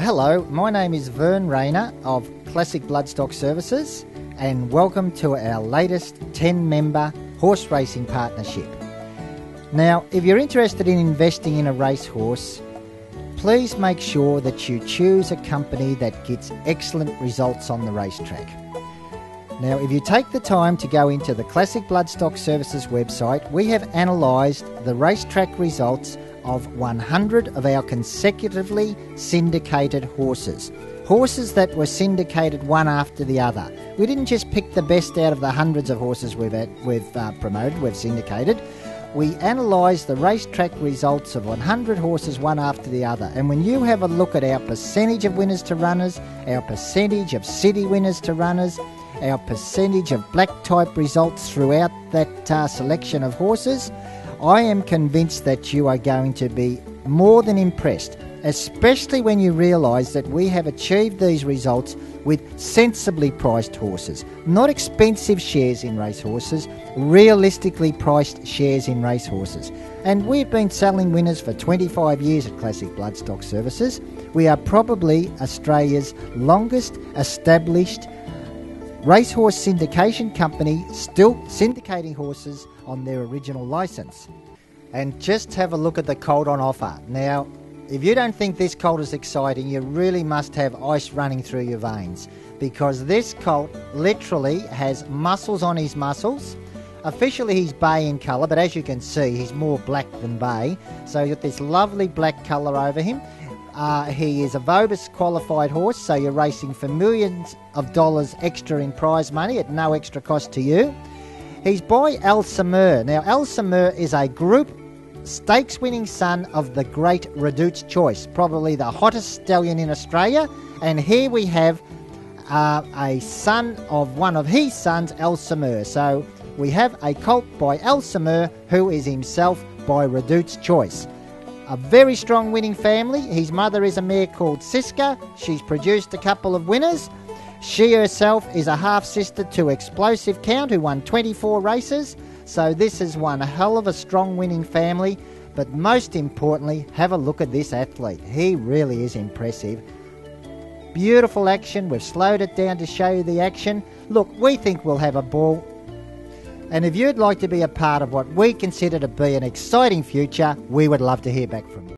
Hello, my name is Vern Rayner of Classic Bloodstock Services, and welcome to our latest 10 member horse racing partnership. Now, if you're interested in investing in a racehorse, please make sure that you choose a company that gets excellent results on the racetrack. Now, if you take the time to go into the Classic Bloodstock Services website, we have analysed the racetrack results of 100 of our consecutively syndicated horses. Horses that were syndicated one after the other. We didn't just pick the best out of the hundreds of horses we've, had, we've uh, promoted, we've syndicated. We analysed the racetrack results of 100 horses one after the other. And when you have a look at our percentage of winners to runners, our percentage of city winners to runners, our percentage of black type results throughout that uh, selection of horses, I am convinced that you are going to be more than impressed, especially when you realise that we have achieved these results with sensibly priced horses. Not expensive shares in racehorses, realistically priced shares in racehorses. And we've been selling winners for 25 years at Classic Bloodstock Services. We are probably Australia's longest established racehorse syndication company still syndicating horses on their original license. And just have a look at the colt on offer. Now, if you don't think this colt is exciting, you really must have ice running through your veins because this colt literally has muscles on his muscles. Officially, he's bay in colour, but as you can see, he's more black than bay. So, you've got this lovely black colour over him. Uh, he is a Vobis qualified horse, so you're racing for millions of dollars extra in prize money at no extra cost to you. He's by Al Samer. Now, Al Samer is a group stakes winning son of the great Redoute's Choice, probably the hottest stallion in Australia. And here we have uh, a son of one of his sons, Al Samer. So we have a colt by Al Samer, who is himself by Redoute's Choice a very strong winning family. His mother is a mare called Siska. She's produced a couple of winners. She herself is a half sister to Explosive Count, who won 24 races. So this is one hell of a strong winning family. But most importantly, have a look at this athlete. He really is impressive. Beautiful action. We've slowed it down to show you the action. Look, we think we'll have a ball. And if you'd like to be a part of what we consider to be an exciting future, we would love to hear back from you.